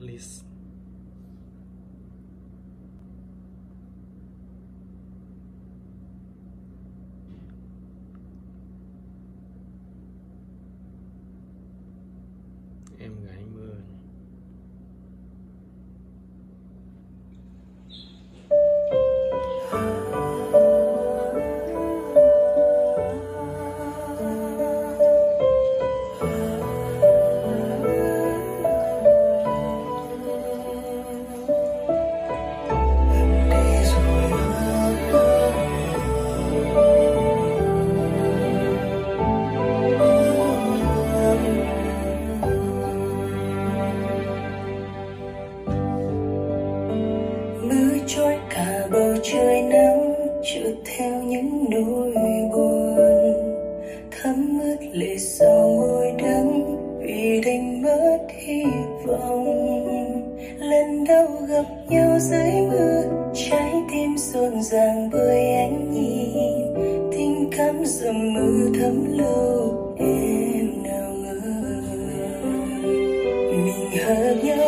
list em gái những nỗi buồn, thấm ướt lệ sầu môi đắng vì đánh mất hy vọng. Lần đầu gặp nhau dưới mưa, trái tim rộn ràng bởi ánh nhìn. Tình cảm dầm mưa thấm lâu em nào ngờ. Mình hợp nhau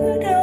you